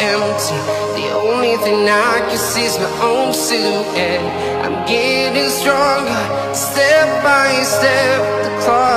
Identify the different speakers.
Speaker 1: empty. The only thing I can see is my own silhouette. I'm getting stronger, step by step The clock